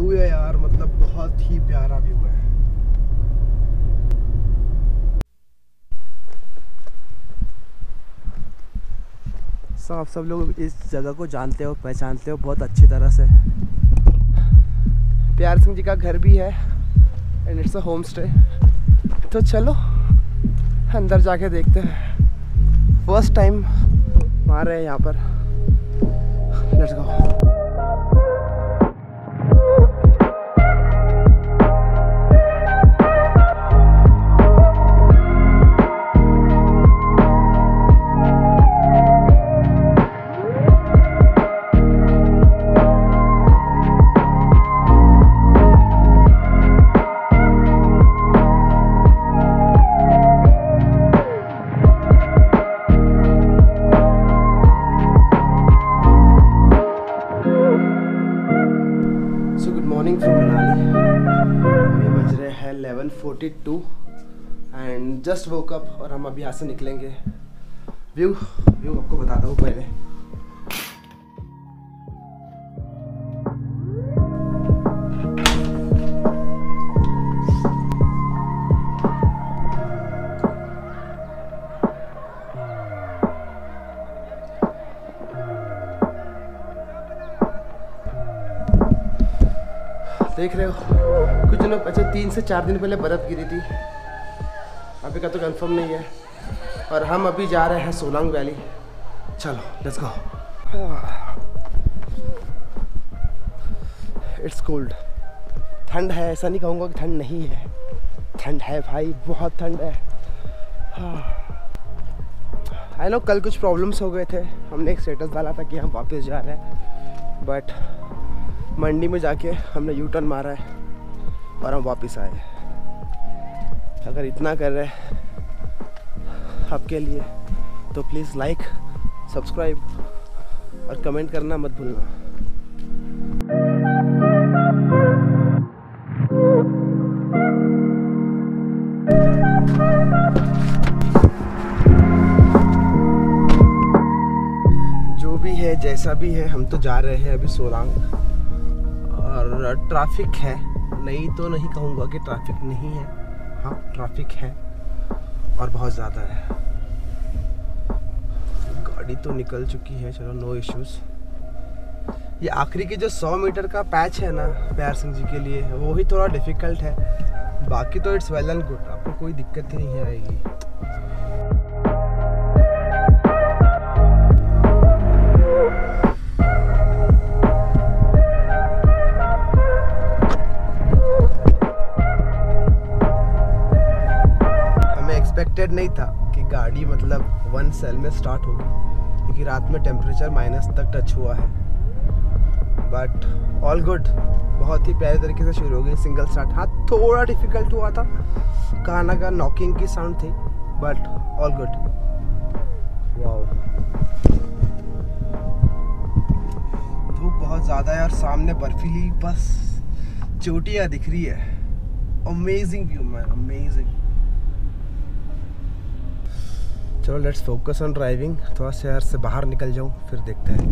View है यार मतलब बहुत ही प्यारा व्यू है सो आप सब लोग इस जगह को जानते हो, पहचानते हो बहुत अच्छी तरह से। प्यार सिंह जी का घर भी है and it's a home stay तो चलो, अंदर जाके देखते हैं। फ़र्स्ट टाइम आ रहे हैं यहाँ पर। Let's go 42 and just woke up और हम अभी यहाँ से निकलेंगे। व्यू व्यू आपको बताता हूँ पहले। देख रहे हो? कुछ दिनों अच्छा तीन से चार दिन पहले बर्फ़ गिरी थी। अभी का तो कंफर्म नहीं है। और हम अभी जा रहे हैं सोलांग वैली चलो लेट्स गो इट्स कोल्ड ठंड है, ऐसा नहीं कहूँगा कि ठंड नहीं है। ठंड है भाई, बहुत ठंड है। आई नो कल कुछ प्रॉब्लम्स हो गए थे। हमने एक स्टेटस डाला था कि हम वापस जा रहे हैं। बट मंडी में जाके हमने यू टर्न मारा है और हम वापस आए अगर इतना कर रहे हैं आपके लिए तो प्लीज़ लाइक सब्सक्राइब और कमेंट करना मत भूलना। जो भी है, जैसा भी है, हम तो जा रहे हैं अभी सोलांग। और ट्रैफ़िक है। नहीं तो नहीं कहूँगा कि ट्रैफ़िक नहीं है। हाँ ट्रैफ़िक है और बहुत ज़्यादा है। गाड़ी तो निकल चुकी है, चलो नो इश्यूज़ ये आखिरी के जो 100 मीटर का पैच है ना, प्यार सिंह जी के लिए, वो ही थोड़ा डिफ़िकल्ट है। बाकी तो इट्स वेल एंड गुड आपको कोई दिक्कत ही नहीं आएगी। एक्सपेक्टेड नहीं था कि गाड़ी मतलब वन सेल में स्टार्ट होगी, क्योंकि रात में टेम्परेचर माइनस तक टच हुआ है। बट ऑल गुड बहुत ही प्यारे तरीके से शुरू हो गई सिंगल स्टार्ट हाँ थोड़ा डिफ़िकल्ट हुआ था कहा का नॉकिंग की साउंड थी बट ऑल गुड वाओ धूप बहुत ज़्यादा है और सामने बर्फीली बस चोटियाँ दिख रही है। अमेजिंग व्यू मैन अमेजिंग चलो लेट्स फोकस ऑन ड्राइविंग थोड़ा शहर से बाहर निकल जाऊँ फिर देखते हैं।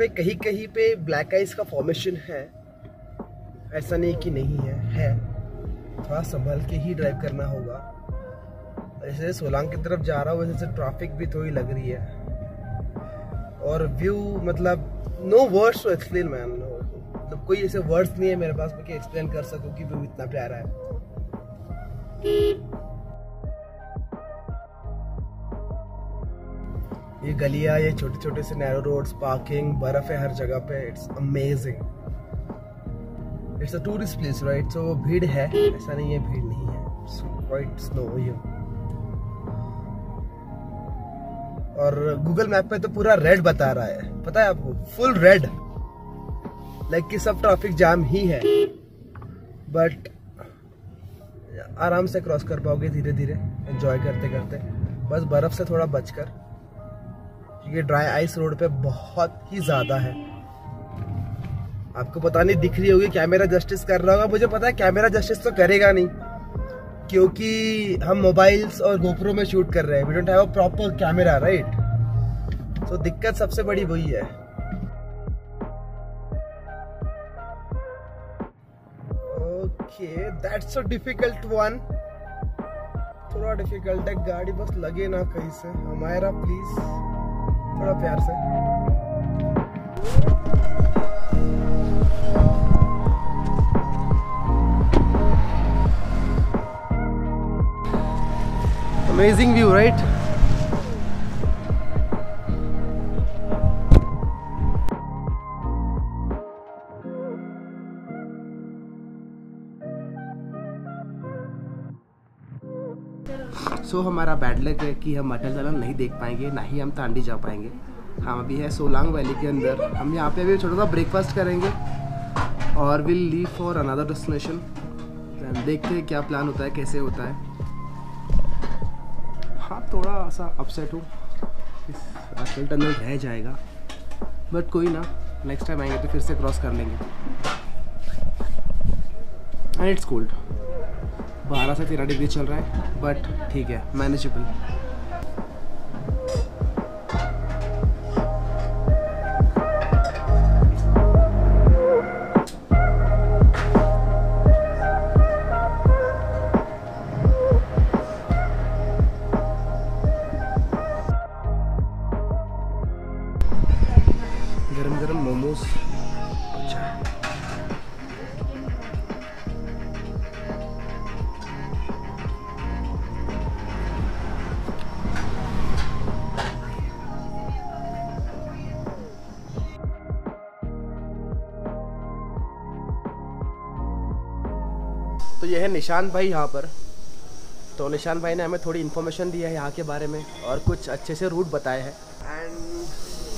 पे कहीं कहीं पे ब्लैक आइस का फॉर्मेशन है, ऐसा नहीं कि नहीं है है। थोड़ा संभल के ही ड्राइव करना होगा। जैसे सोलांग की तरफ़ जा रहा हूँ, वैसे ट्रैफ़िक भी थोड़ी लग रही है। और व्यू मतलब no words to explain man मतलब कोई ऐसे वर्ड्स नहीं है मेरे पास मैं एक्सप्लेन कर सकूँ कि व्यू इतना प्यारा है। ये गलियाँ, ये छोटे छोटे से नैरो रोड्स पार्किंग बर्फ़ है हर जगह पे it's amazing it's a tourist place right so भीड़ है, ऐसा नहीं है भीड़ नहीं है. क्वाइट और गूगल मैप पे तो पूरा रेड बता रहा है. पता है आपको? फुल रेड लाइक कि सब ट्रैफ़िक जाम ही है. बट आराम से क्रॉस कर पाओगे धीरे धीरे एंजॉय करते करते बस बर्फ़ से थोड़ा बचकर. क्योंकि ड्राई आइस रोड पे बहुत ही ज़्यादा है। आपको पता नहीं, दिख रही होगी कैमरा जस्टिस कर रहा होगा। मुझे पता है कैमरा जस्टिस तो करेगा नहीं, क्योंकि हम मोबाइल्स और गोप्रो में शूट कर रहे हैं। We don't have a proper camera right तो दिक्कत सबसे बड़ी वही है। Okay that's a difficult one थोड़ा डिफ़िकल्ट है, गाड़ी बस लगे ना कहीं से। हमारा प्लीज़ थोड़ा प्यार से amazing view right सो हमारा बैड लक है कि हम अटल टनल नहीं देख पाएँगे, ना ही हम तांडी जा पाएँगे। हम अभी है सोलांग वैली के अंदर। हम यहाँ पे अभी छोटा सा ब्रेकफास्ट करेंगे और will leave for another destination देखते हैं क्या प्लान होता है, कैसे होता है। हाँ थोड़ा सा अपसेट हूँ। अटल टनल रह जाएगा। बट कोई ना नेक्स्ट टाइम आएँगे तो फिर से क्रॉस कर लेंगे। एंड इट्स कोल्ड बारह से तेरह डिग्री चल रहा है बट ठीक है मैनेजेबल गरम गरम मोमोज अच्छा। तो ये है निशान भाई यहाँ पर। तो निशान भाई ने हमें थोड़ी इन्फॉर्मेशन दी है यहाँ के बारे में और कुछ अच्छे से रूट बताए हैं। And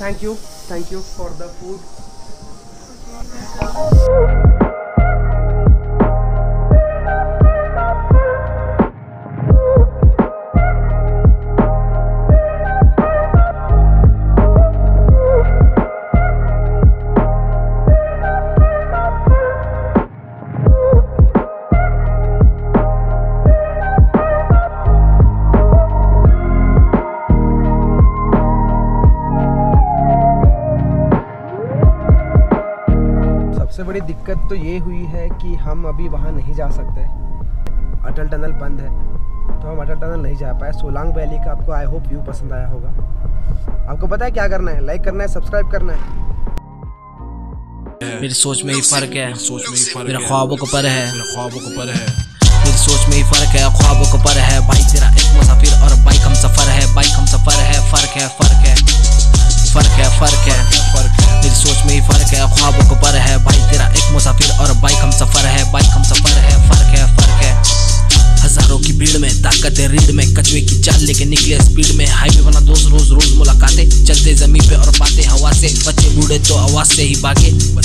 thank you thank you for the food बड़ी दिक्कत तो ये हुई है कि हम अभी वहाँ नहीं जा सकते। अटल टनल बंद है तो हम अटल टनल नहीं जा पाए। सोलांग वैली का आपको आई होप व्यू पसंद आया होगा। आपको पता है क्या करना है? लाइक करना है सब्सक्राइब करना है। मेरी सोच में ही फ़र्क है। सोच में ही फ़र्क मेरे ख्वाबों को पर है। मेरे ख्वाबों को पर है। मेरी सोच में ही फ़र्क है। ख्वाबों को पर है। भाई तेरा एक मुसाफिर और बाइक हम सफ़र है। बाइक हम सफ़र है फ़र्क है। फ़र्क है फ़र्क है। फ़र्क है फ़र्क है। मेरी सोच में ही फ़र्क है। ख्वाबों को पर है। भाई I say baguette.